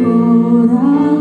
Ora